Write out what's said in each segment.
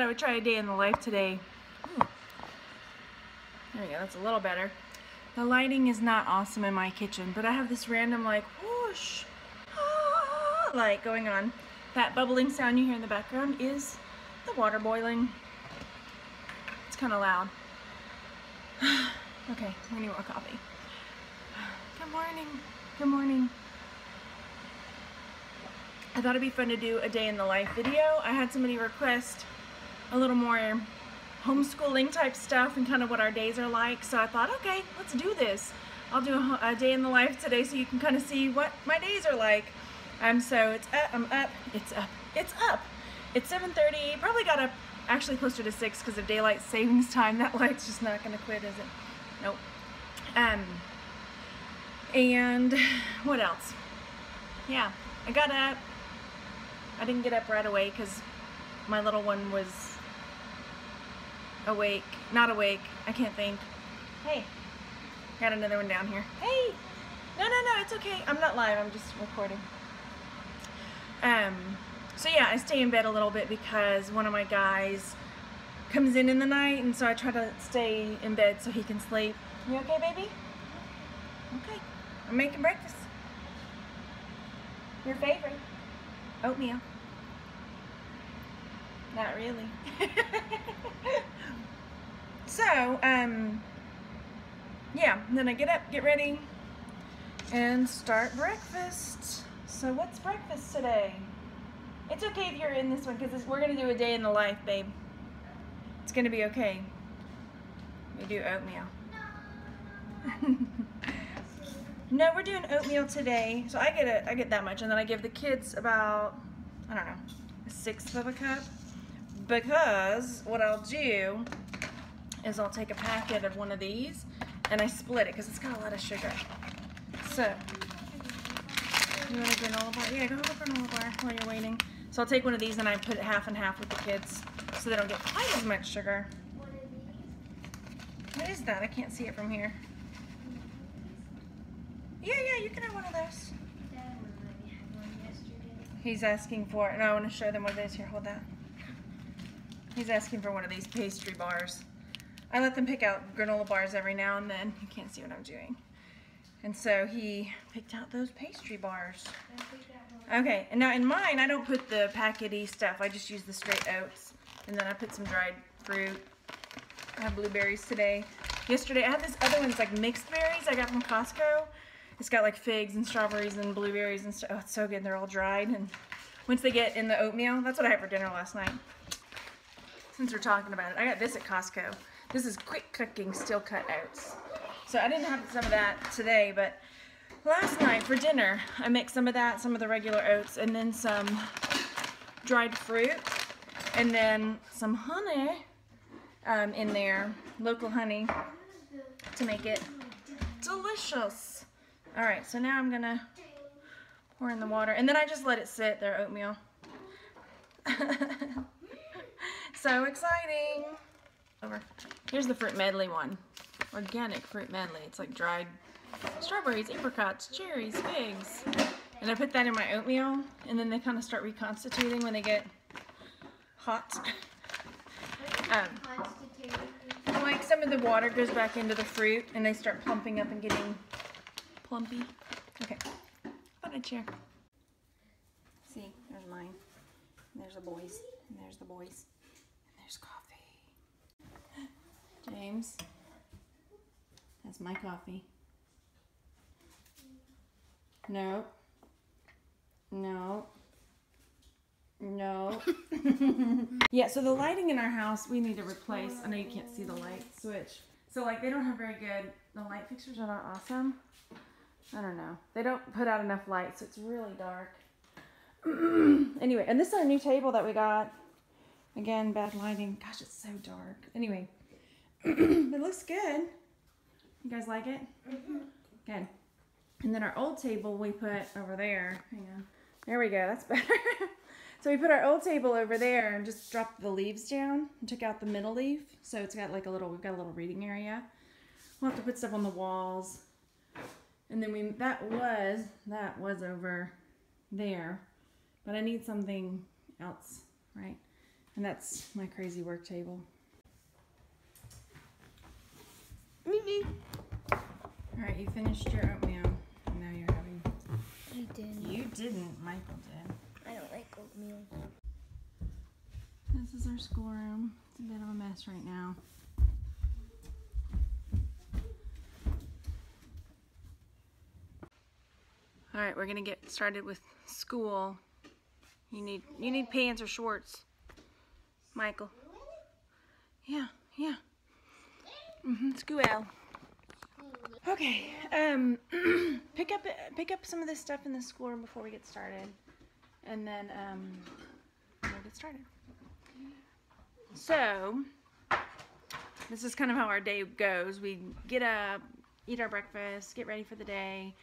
thought I would try a day in the life today. Ooh. There we go, that's a little better. The lighting is not awesome in my kitchen, but I have this random like whoosh, ah, light going on. That bubbling sound you hear in the background is the water boiling. It's kind of loud. okay, we need more coffee. Good morning. Good morning. I thought it'd be fun to do a day in the life video. I had somebody request a little more homeschooling type stuff and kind of what our days are like. So I thought, okay, let's do this. I'll do a, a day in the life today so you can kind of see what my days are like. Um, so it's up, I'm up, it's up, it's up. It's 7.30, probably got up actually closer to 6 because of daylight savings time. That light's just not going to quit, is it? Nope. Um, and what else? Yeah, I got up. I didn't get up right away because my little one was awake, not awake, I can't think. Hey, got another one down here. Hey, no, no, no, it's okay. I'm not live, I'm just recording. Um, so yeah, I stay in bed a little bit because one of my guys comes in in the night and so I try to stay in bed so he can sleep. You okay, baby? Okay, I'm making breakfast. Your favorite, oatmeal. Not really. so, um, yeah, then I get up, get ready, and start breakfast. So what's breakfast today? It's okay if you're in this one because we're going to do a day in the life, babe. It's going to be okay. We do oatmeal. no, we're doing oatmeal today. So I get a, I get that much, and then I give the kids about, I don't know, a sixth of a cup because what I'll do is I'll take a packet of one of these and I split it because it's got a lot of sugar. So, you want a granola bar? Yeah, go have a granola bar while you're waiting. So I'll take one of these and I put it half and half with the kids so they don't get quite as much sugar. What is that? I can't see it from here. Yeah, yeah, you can have one of those. He's asking for. No, I want to show them what it is. Here, hold that. He's asking for one of these pastry bars. I let them pick out granola bars every now and then. You can't see what I'm doing. And so he picked out those pastry bars. Okay, and now in mine, I don't put the packety stuff. I just use the straight oats. And then I put some dried fruit. I have blueberries today. Yesterday, I had this other one. It's like mixed berries I got from Costco. It's got like figs and strawberries and blueberries and stuff. Oh, it's so good. They're all dried. And once they get in the oatmeal, that's what I had for dinner last night since we're talking about it, I got this at Costco. This is quick cooking steel cut oats. So I didn't have some of that today, but last night for dinner, I mixed some of that, some of the regular oats, and then some dried fruit, and then some honey um, in there, local honey, to make it delicious. All right, so now I'm gonna pour in the water, and then I just let it sit, there, oatmeal. So exciting! Over. Here's the fruit medley one. Organic fruit medley. It's like dried strawberries, apricots, cherries, figs. And I put that in my oatmeal, and then they kind of start reconstituting when they get hot. Um, like some of the water goes back into the fruit, and they start plumping up and getting plumpy. Okay, on a chair. See, there's mine. there's the boys, and there's the boys. James. That's my coffee. No. No. No. yeah, so the lighting in our house, we need to replace. I know you can't see the light switch. So like they don't have very good, the light fixtures are not awesome. I don't know. They don't put out enough light, so it's really dark. anyway, and this is our new table that we got. Again, bad lighting. Gosh, it's so dark. Anyway, it looks good. You guys like it? Mm -hmm. Good. And then our old table we put over there. Hang on. There we go. That's better. so we put our old table over there and just dropped the leaves down and took out the middle leaf. So it's got like a little, we've got a little reading area. We'll have to put stuff on the walls. And then we, that was, that was over there. But I need something else, right? And that's my crazy work table. All right, you finished your oatmeal. And now you're having. You didn't. You didn't. Michael did. I don't like oatmeal. This is our schoolroom. It's a bit of a mess right now. All right, we're gonna get started with school. You need you need pants or shorts, Michael. Yeah, yeah. Mhm. School. Okay. Um, pick up pick up some of this stuff in the schoolroom before we get started, and then um, we'll get started. So, this is kind of how our day goes. We get up, eat our breakfast, get ready for the day,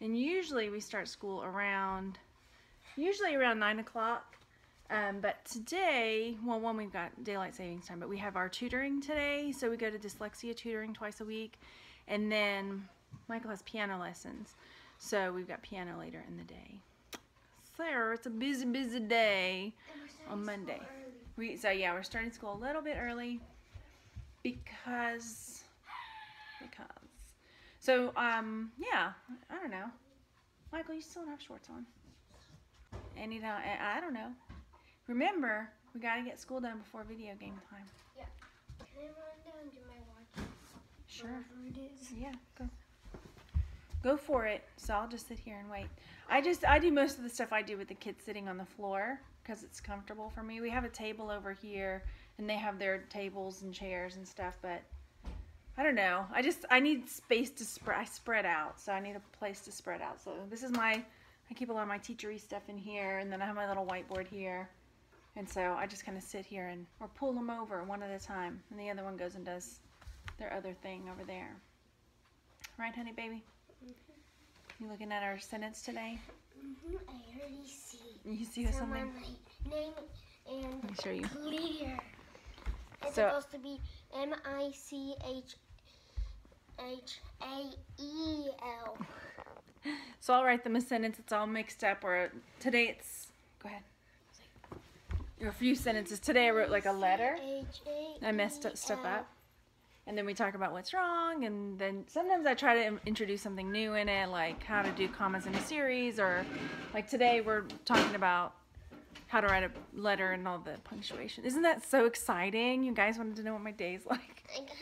and usually we start school around, usually around 9 o'clock. Um, but today, well, one, we've got daylight savings time, but we have our tutoring today. So we go to dyslexia tutoring twice a week. And then Michael has piano lessons. So we've got piano later in the day. So it's a busy, busy day on Monday. We so yeah, we're starting school a little bit early because because so um yeah, I don't know. Michael, you still don't have shorts on. I I don't know. Remember, we gotta get school done before video game time. Yeah. Can I run down to my watch? Sure. Whatever it is. Yeah, go. Go for it. So I'll just sit here and wait. I just I do most of the stuff I do with the kids sitting on the floor because it's comfortable for me. We have a table over here and they have their tables and chairs and stuff, but I don't know. I just I need space to spread. I spread out, so I need a place to spread out. So this is my I keep a lot of my teachery stuff in here, and then I have my little whiteboard here. And so I just kind of sit here and or pull them over one at a time, and the other one goes and does their other thing over there. Right, honey, baby? You looking at our sentence today? hmm I already see. You see Someone something? name and Let me show you. clear. It's So- supposed to be M I C H H A E L. So I'll write them a sentence. It's all mixed up. Or today it's go ahead. A few sentences. Today I wrote like a letter. I messed up stuff up. And then we talk about what's wrong, and then sometimes I try to introduce something new in it, like how to do commas in a series, or like today we're talking about how to write a letter and all the punctuation. Isn't that so exciting? You guys wanted to know what my day's like. I got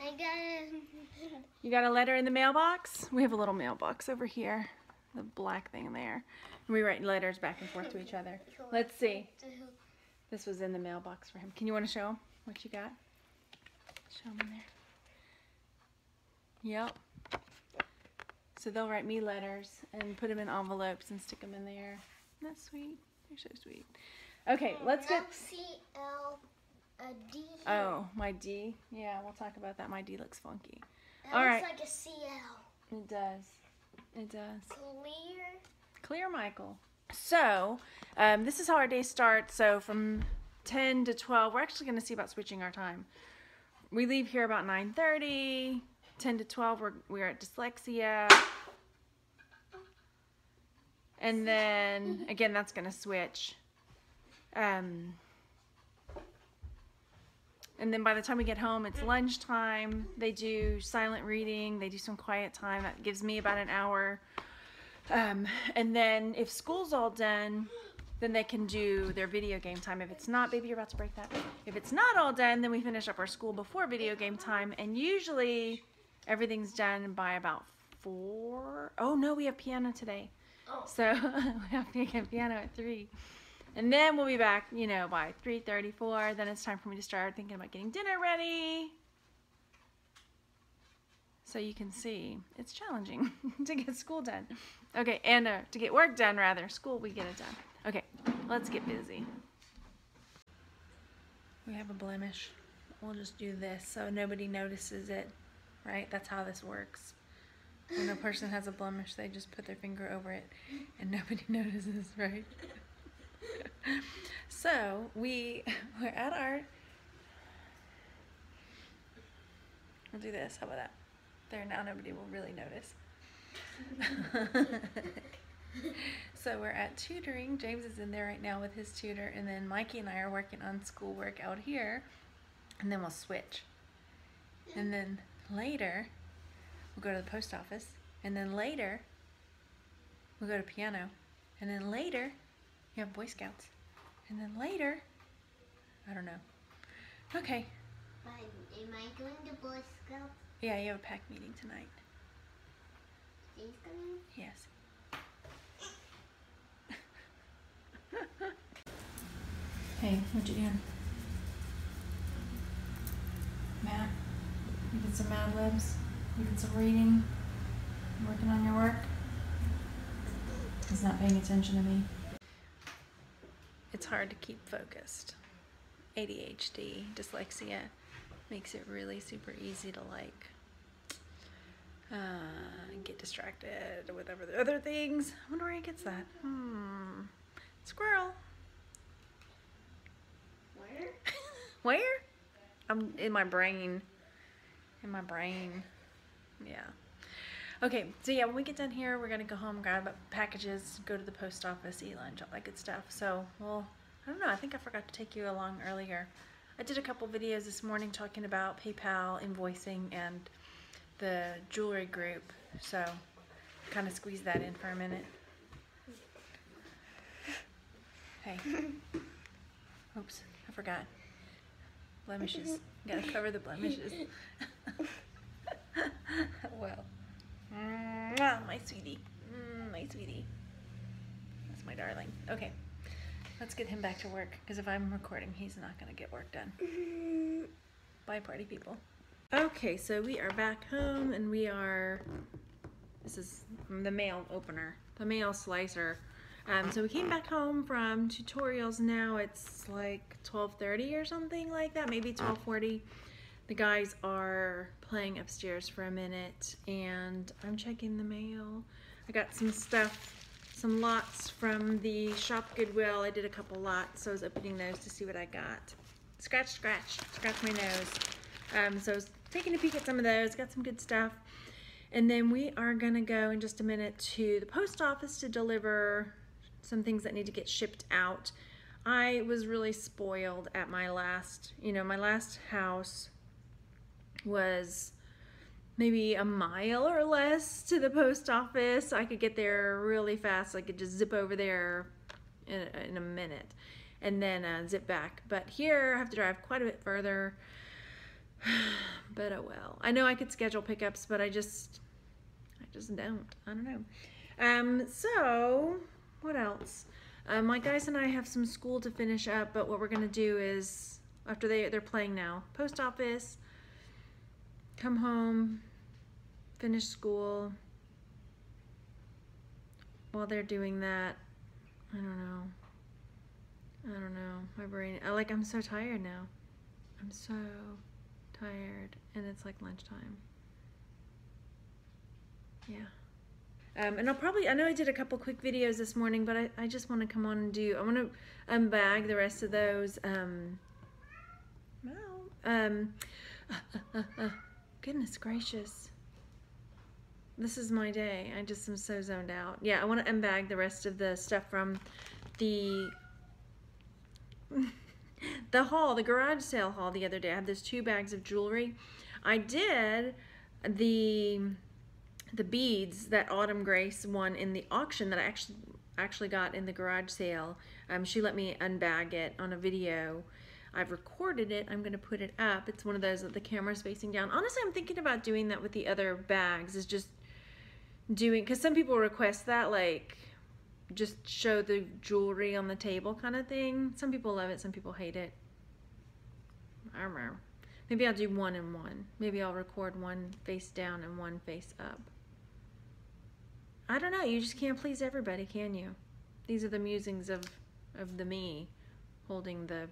I got a... You got a letter in the mailbox? We have a little mailbox over here, the black thing there. And we write letters back and forth to each other. Let's see. This was in the mailbox for him. Can you want to show him what you got? Show him in there. Yep. So they'll write me letters and put them in envelopes and stick them in there. Isn't that sweet? You're so sweet. Okay, oh, let's get. C L a D. Oh, my D. Yeah, we'll talk about that. My D looks funky. That all looks right. like a C L. It does. It does. Clear. Clear, Michael. So, um, this is how our day starts. So, from 10 to 12, we're actually going to see about switching our time. We leave here about 9.30. 10 to 12, we're, we're at dyslexia. And then, again, that's going to switch. Um, and then by the time we get home, it's lunchtime. They do silent reading. They do some quiet time. That gives me about an hour. Um, and then if school's all done, then they can do their video game time. If it's not, baby, you're about to break that. If it's not all done, then we finish up our school before video game time. And usually everything's done by about four. Oh no, we have piano today. Oh. So we have to get piano at three. And then we'll be back, you know, by 3.34. Then it's time for me to start thinking about getting dinner ready. So you can see it's challenging to get school done. Okay, and uh, to get work done, rather. School, we get it done. Okay, let's get busy. We have a blemish. We'll just do this so nobody notices it, right? That's how this works. When a person has a blemish, they just put their finger over it and nobody notices, right? so we we're at our we'll do this how about that there now nobody will really notice So we're at tutoring. James is in there right now with his tutor, and then Mikey and I are working on schoolwork out here, and then we'll switch. And then later, we'll go to the post office, and then later, we'll go to piano, and then later, you have Boy Scouts, and then later, I don't know. Okay. But am I going to Boy Scouts? Yeah, you have a pack meeting tonight. He's? Yes. hey, what you doing? Matt, you did some Mad Libs? You did some reading? You working on your work? He's not paying attention to me. It's hard to keep focused. ADHD, dyslexia, makes it really super easy to like uh, get distracted with other other things. I wonder where he gets that. Hmm. Squirrel. Where? Where? I'm in my brain. In my brain. Yeah. Okay, so yeah, when we get done here, we're gonna go home, grab packages, go to the post office, eat lunch, all that good stuff. So, well, I don't know. I think I forgot to take you along earlier. I did a couple videos this morning talking about PayPal invoicing and the jewelry group. So, kind of squeeze that in for a minute. Hey. Oops, I forgot. Blemishes. Gotta cover the blemishes. well. Mwah, my sweetie. Mm, my sweetie. That's my darling. Okay. Let's get him back to work because if I'm recording, he's not going to get work done. Bye, party people. Okay, so we are back home and we are. This is the mail opener, the mail slicer. Um, so we came back home from tutorials. Now it's like 12:30 or something like that, maybe 12:40. The guys are playing upstairs for a minute, and I'm checking the mail. I got some stuff some lots from the shop Goodwill. I did a couple lots, so I was opening those to see what I got. Scratch, scratch, scratch my nose. Um, so I was taking a peek at some of those, got some good stuff. And then we are gonna go in just a minute to the post office to deliver some things that need to get shipped out. I was really spoiled at my last, you know, my last house was maybe a mile or less to the post office. I could get there really fast. I could just zip over there in a, in a minute and then uh, zip back. But here I have to drive quite a bit further. but oh well. I know I could schedule pickups, but I just, I just don't. I don't know. Um, so what else? Uh, my guys and I have some school to finish up, but what we're gonna do is after they they're playing now, post office, come home, finish school. While they're doing that, I don't know. I don't know. My brain, I like, I'm so tired now. I'm so tired, and it's like lunchtime. Yeah. Um, and I'll probably, I know I did a couple quick videos this morning, but I, I just want to come on and do, I want to unbag the rest of those. Um. Um, uh, uh, uh, goodness gracious this is my day. I just am so zoned out. Yeah, I want to unbag the rest of the stuff from the the haul, the garage sale haul the other day. I had those two bags of jewelry. I did the the beads that Autumn Grace won in the auction that I actually actually got in the garage sale. Um, she let me unbag it on a video. I've recorded it. I'm going to put it up. It's one of those that the camera's facing down. Honestly, I'm thinking about doing that with the other bags. Is just doing because some people request that like just show the jewelry on the table kind of thing. Some people love it some people hate it. I don't know. Maybe I'll do one and one. Maybe I'll record one face down and one face up. I don't know. You just can't please everybody can you? These are the musings of of the me holding the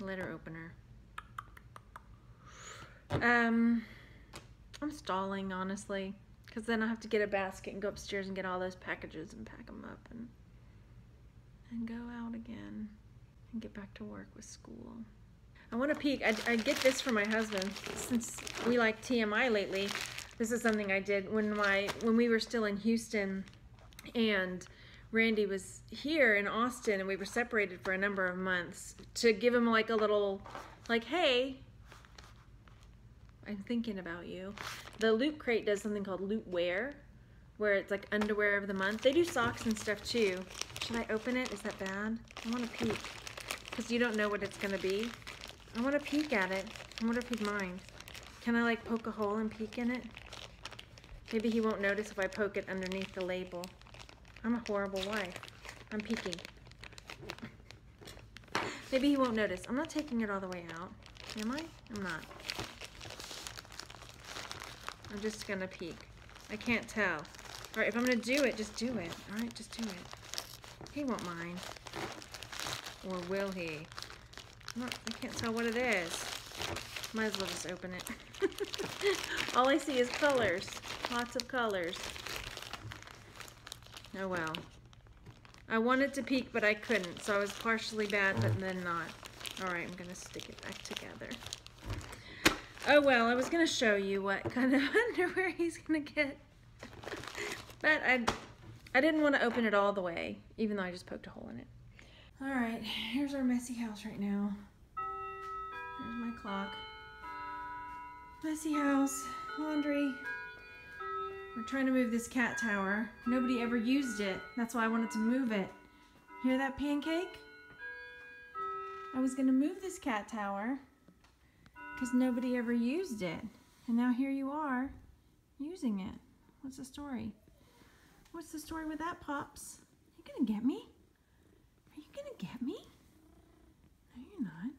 letter opener. Um I'm stalling, honestly. Because then I have to get a basket and go upstairs and get all those packages and pack them up and, and go out again and get back to work with school. I want to peek. I, I get this for my husband since we like TMI lately. This is something I did when my when we were still in Houston. and Randy was here in Austin, and we were separated for a number of months to give him like a little, like, hey, I'm thinking about you. The Loot Crate does something called Loot Wear, where it's like underwear of the month. They do socks and stuff too. Should I open it? Is that bad? I want to peek because you don't know what it's gonna be. I want to peek at it. I wonder if he'd mind. Can I like poke a hole and peek in it? Maybe he won't notice if I poke it underneath the label. I'm a horrible wife. I'm peeking. Maybe he won't notice. I'm not taking it all the way out. Am I? I'm not. I'm just gonna peek. I can't tell. Alright, if I'm gonna do it, just do it. Alright, just do it. He won't mind. Or will he? Not, I can't tell what it is. Might as well just open it. All I see is colors. Lots of colors. Oh well. I wanted to peek, but I couldn't, so I was partially bad, but mm-hmm. then not. Alright, I'm gonna stick it back together. Oh well, I was gonna show you what kind of underwear he's gonna get. but I, I didn't want to open it all the way, even though I just poked a hole in it. Alright, here's our messy house right now. There's my clock. Messy house, laundry. We're trying to move this cat tower. Nobody ever used it. That's why I wanted to move it. Hear that pancake? I was gonna move this cat tower because nobody ever used it. And now here you are using it. What's the story? What's the story with that, Pops? Are You gonna get me? Are you gonna get me? No, you're not.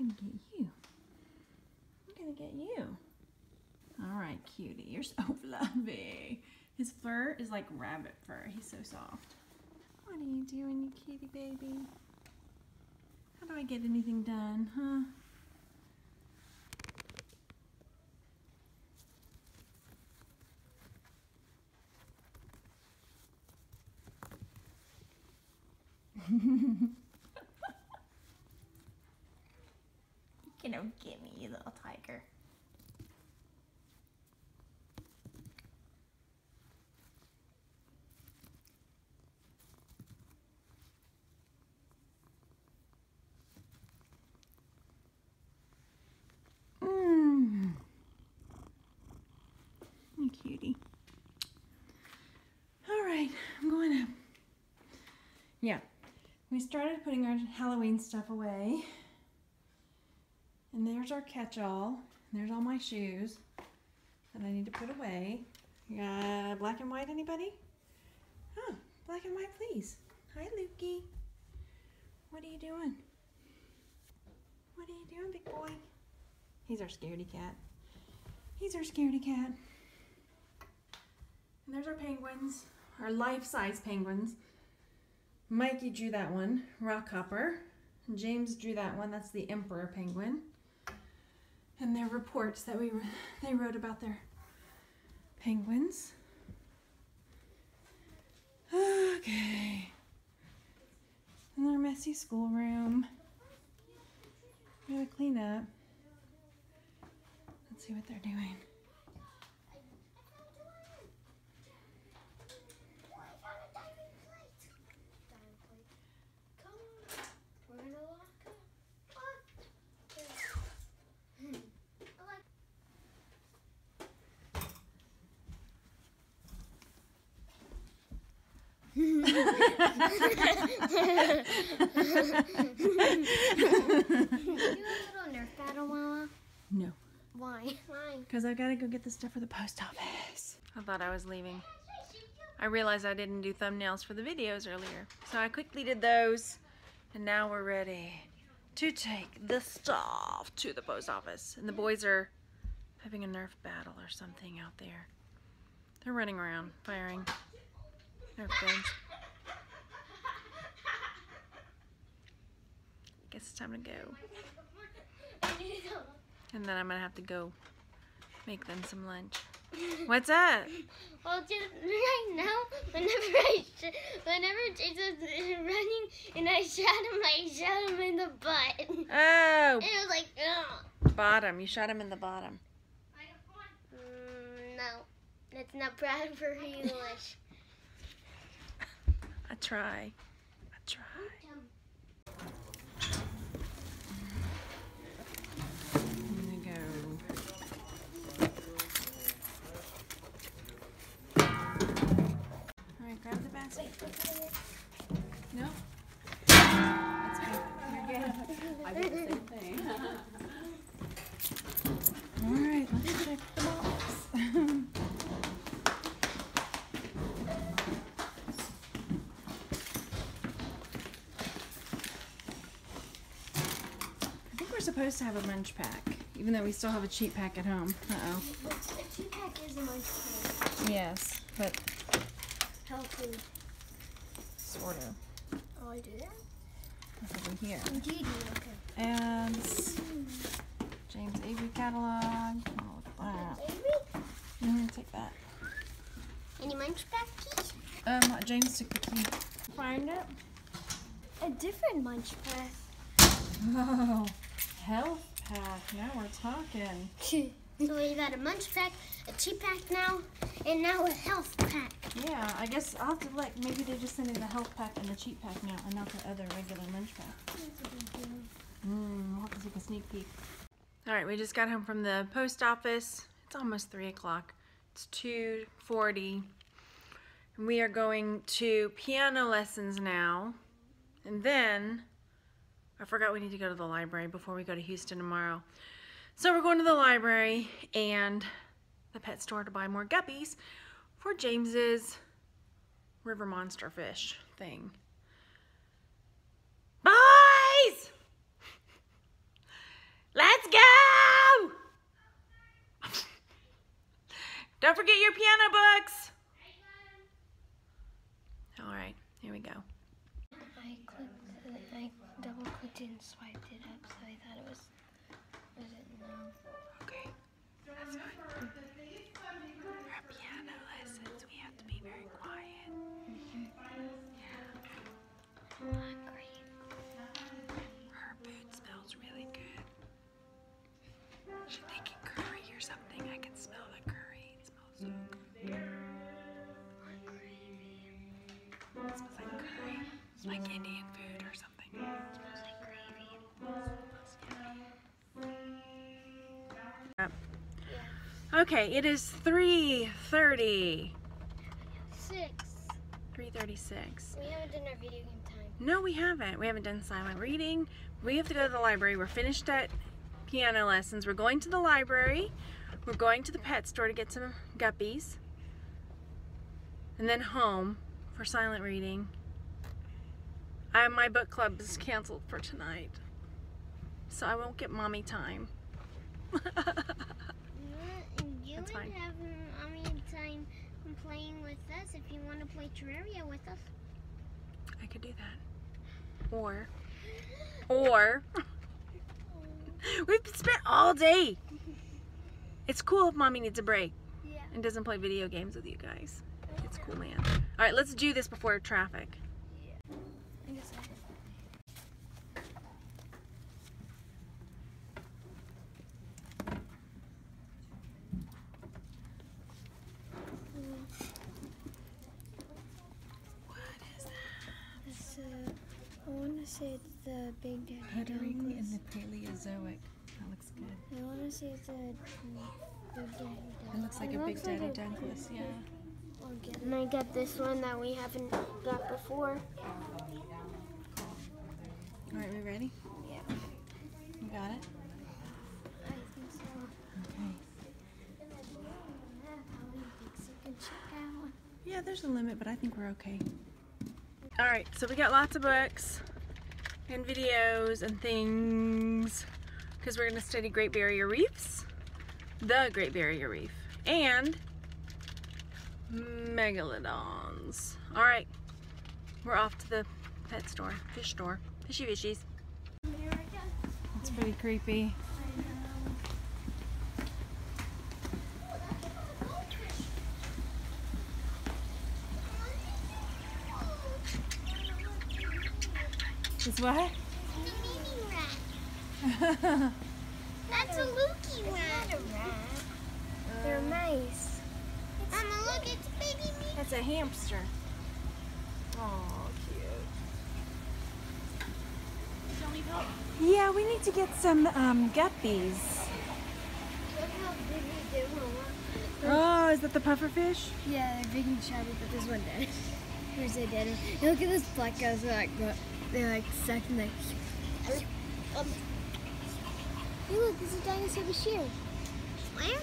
I'm gonna get you. I'm gonna get you. All right, cutie, you're so fluffy. His fur is like rabbit fur. He's so soft. What are you doing, you cutie baby? How do I get anything done, huh? you know, get me, you little tiger. Mm. You cutie. All right, I'm going to. Yeah, we started putting our Halloween stuff away. And there's our catch-all. There's all my shoes that I need to put away. Yeah, black and white, anybody? Oh, black and white, please. Hi, Lukey. What are you doing? What are you doing, big boy? He's our scaredy cat. He's our scaredy cat. And there's our penguins, our life-size penguins. Mikey drew that one, Rockhopper. James drew that one, that's the Emperor Penguin. And their reports that we they wrote about their penguins. Okay. And their messy schoolroom. We gotta clean up. Let's see what they're doing. No. Why? Why? Because I gotta go get the stuff for the post office. I thought I was leaving. I realized I didn't do thumbnails for the videos earlier. So I quickly did those. And now we're ready to take the stuff to the post office. And the boys are having a Nerf battle or something out there. They're running around, firing Nerf guns. Guess it's time to go. And then I'm gonna have to go make them some lunch. What's up? Well, just right now, whenever I, whenever Jason's running and I shot him, I shot him in the butt. Oh. And it was like, ugh. bottom. You shot him in the bottom. Mm, no, that's not proud for English. I try. I try. Alright, grab the basket. No? That's good. You're good. I did the same thing. Alright, let's check the box. I think we're supposed to have a munch pack, even though we still have a cheat pack at home. Uh oh. A two pack is a munch pack. Yes, but Healthy. sort of. Oh, I do that? Over here? Do, okay. Ads. James Avery catalog. Oh, look at that. Avery? Mm-hmm, take that. Any munch pack keys? Um, James took the key. Find it? A different munch pack. Oh, health pack. Now we're talking. so we got a munch pack, a cheap pack now, and now a health pack. Yeah, I guess I'll have to like maybe they're just sending the health pack and the cheat pack now, and not the other regular lunch pack. Mmm, we'll have to take a sneak peek. All right, we just got home from the post office. It's almost three o'clock. It's two forty, and we are going to piano lessons now, and then I forgot we need to go to the library before we go to Houston tomorrow. So we're going to the library and the pet store to buy more guppies for James's river monster fish thing. Boys! Let's go! Don't forget your piano books. All right, here we go. I clicked, I double clicked and swiped it up, so I thought it was, was it no? Okay, that's fine. Okay, it is 3.30. Six. 3.36. We haven't done our video game time. No, we haven't. We haven't done silent reading. We have to go to the library. We're finished at piano lessons. We're going to the library. We're going to the pet store to get some guppies. And then home for silent reading. I, my book club is canceled for tonight. So I won't get mommy time. That's fine. have mommy time playing with us if you want to play Terraria with us. I could do that. Or, or, oh. we've spent all day. It's cool if mommy needs a break. Yeah. and doesn't play video games with you guys. It's cool, man. All right, let's do this before traffic. I guess I What is that? It's, uh, I want to say it's the Big Daddy Puttering in the Paleozoic. That looks good. I want to say it's a Big Daddy Dunkless. It looks like a Big Daddy Dunkless, yeah. And I got this one that we haven't got before. All right, we ready? Yeah. You got it? I think so. Okay. And then we have how many books you can check out. Yeah, there's a limit, but I think we're okay. All right, so we got lots of books and videos and things because we're going to study Great Barrier Reefs, the Great Barrier Reef, and megalodons. All right, we're off to the pet store, fish store, fishy fishies. It's pretty creepy. Is what? It's a mini rat. That's a Lukey rat. That's a rat. They're mice. Mama, look, it's a baby me. That's a hamster. Oh, cute. Still need help? Yeah, we need to get some um, guppies. Look how big he did, Oh, is that the pufferfish? Yeah, they're big and chubby, but this one dead. Where's the dead one? Look at this black guys. They're like, they're like stuck in the. Um, hey, look, there's a dinosaur bichir. Where?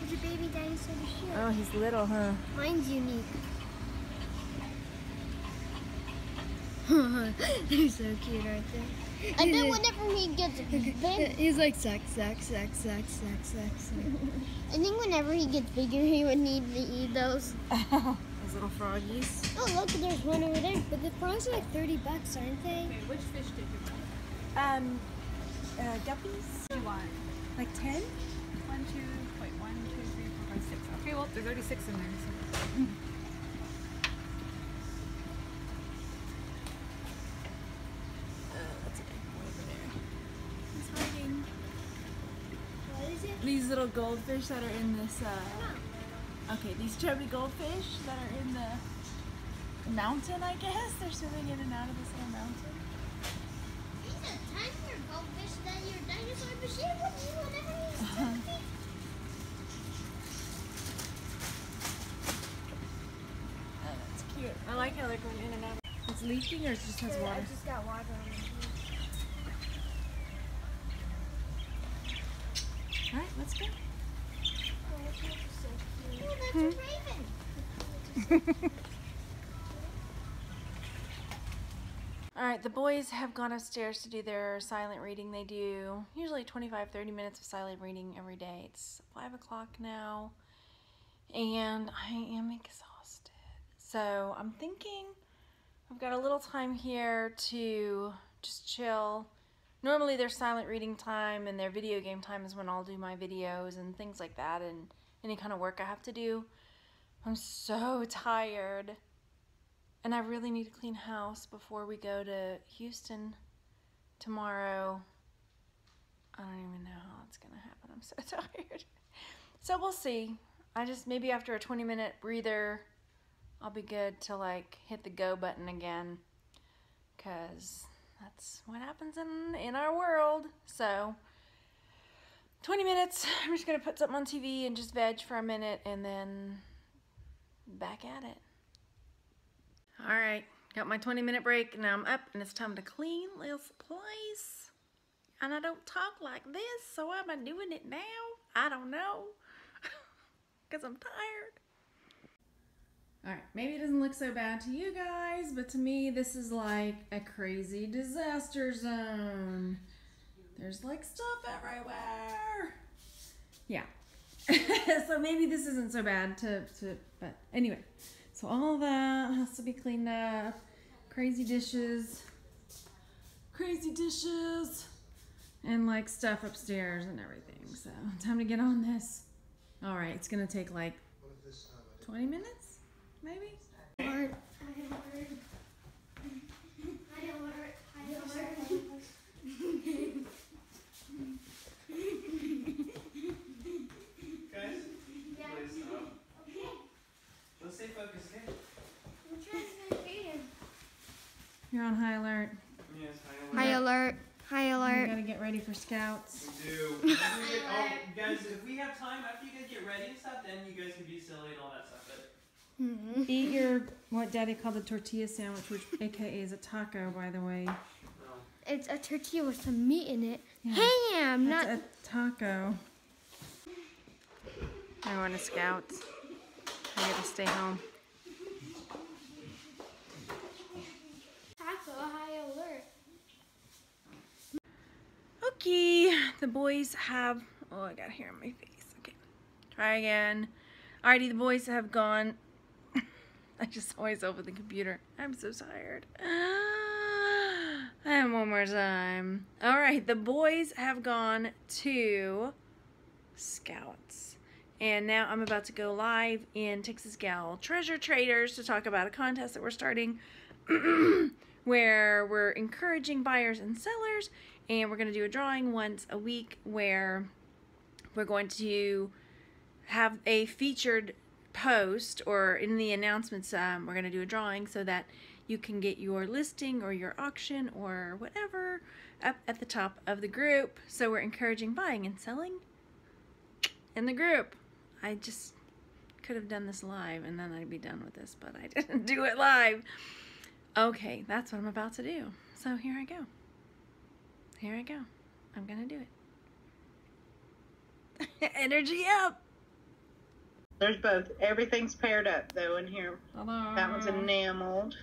There's a baby dinosaur bichir. Oh, he's little, huh? Mine's unique. they're so cute, aren't they? I bet whenever he gets big, He's like suck, suck, suck, suck, suck, suck, suck. I think whenever he gets bigger, he would need to eat those. Those little froggies. Oh, look, there's one over there. But the prawns are like 30 bucks, aren't they? Okay, which fish did you want? Um, uh, guppies? Do you want Like 10? one, two, wait, one, two, three, four, five, six. Okay, well, there's already six in there. So. that's a big one over there. He's hiding. What is it? These little goldfish that are in this, uh, okay, these chubby goldfish that are in the mountain, I guess. They're swimming in and out of this little mountain. These are tinier goldfish than your dinosaur bichir would eat whenever he's Uh-huh. Oh, that's cute. I like how they're going in and out. It's leaking or it just has water? I just got water on it. All right, let's go. All right, the boys have gone upstairs to do their silent reading. They do usually 25, 30 minutes of silent reading every day. It's 5 o'clock now, and I am exhausted. So I'm thinking I've got a little time here to just chill. Normally, their silent reading time and their video game time is when I'll do my videos and things like that, and any kind of work I have to do. I'm so tired. And I really need to clean house before we go to Houston tomorrow. I don't even know how it's gonna happen. I'm so tired. So we'll see. I just maybe after a 20 minute breather, I'll be good to like hit the go button again. Cause that's what happens in in our world. So 20 minutes. I'm just gonna put something on TV and just veg for a minute and then back at it. All right, got my 20 minute break. Now I'm up and it's time to clean this place. And I don't talk like this, so why am I doing it now? I don't know. Because I'm tired. All right, maybe it doesn't look so bad to you guys, but to me, this is like a crazy disaster zone. There's like stuff everywhere. Yeah. so maybe this isn't so bad to, to but anyway. So all that has to be cleaned up. Crazy dishes. Crazy dishes. And like stuff upstairs and everything. So time to get on this. All right, it's gonna take like 20 minutes, maybe? Guys, please stop. Let's stay focused, okay? You're on high alert. Yes, High alert. High You alert. gotta get ready for scouts. We do. If we get- oh, guys, if we have time after you guys get ready and stuff, then you guys can be silly and all that stuff. But mm-hmm. Eat your what Daddy called a tortilla sandwich, which AKA is a taco, by the way. no. It's a tortilla with some meat in it. Yeah. Ham, That's not. a taco. I want to scouts. I gotta stay home. Taco high alert. Okay, the boys have. Oh, I got hair on my face. Okay, try again. Alrighty, the boys have gone. I just always open the computer. I'm so tired. And one more time. All right, the boys have gone to Scouts. And now I'm about to go live in Texas Gal Treasure Traders to talk about a contest that we're starting where we're encouraging buyers and sellers and we're going to do a drawing once a week where we're going to have a featured post or in the announcements um, we're going to do a drawing so that you can get your listing or your auction or whatever up at the top of the group. So we're encouraging buying and selling in the group. I just could have done this live and then I'd be done with this, but I didn't do it live. Okay, that's what I'm about to do. So here I go. Here I go. I'm gonna do it. Energy up. There's both. Everything's paired up though in here. Hello. That one's enameled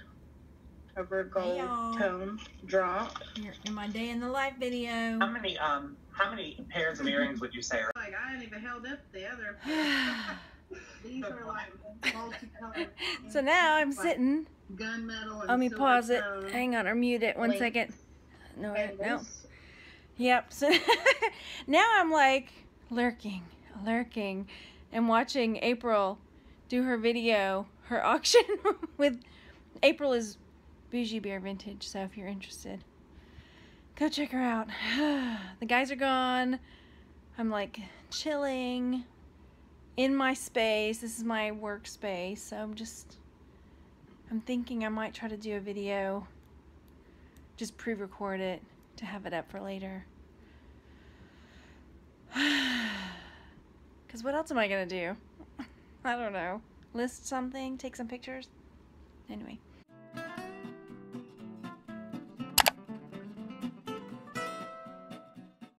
over a gold y'all. tone drop. Here in my day in the life video. How many um how many pairs of earrings would you say are Like I ain't even held up the other. These are like multicolored. so now I'm sitting. gunmetal and Let me pause it. Hang on, or mute it one links. second. No, And no. Yep. So now I'm like lurking, lurking, and watching April do her video, her auction with April is Bougie Beer Vintage. So if you're interested, go check her out. the guys are gone. I'm like chilling in my space. This is my workspace. So I'm just, I'm thinking I might try to do a video, just pre-record it to have it up for later. Because what else am I going to do? I don't know. List something, take some pictures. Anyway,